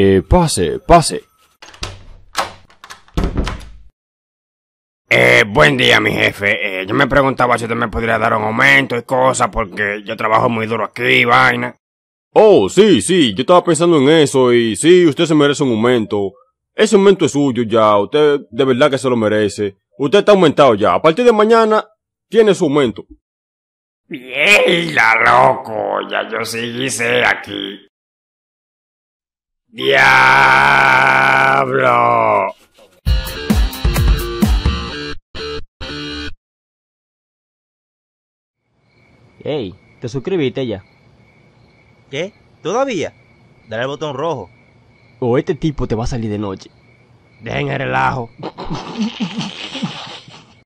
Eh, pase, pase. Eh, buen día, mi jefe. Eh, yo me preguntaba si usted me podría dar un aumento y cosas porque yo trabajo muy duro aquí, vaina. Oh, sí, sí, yo estaba pensando en eso y sí, usted se merece un aumento. Ese aumento es suyo ya, usted de verdad que se lo merece. Usted está aumentado ya. A partir de mañana tiene su aumento. Bien, la loco, ya yo sí hice aquí. ¡Diablo! Ey, ¿te suscribiste ya? ¿Qué? ¿Todavía? Dale al botón rojo. O este tipo te va a salir de noche. Dejen el relajo.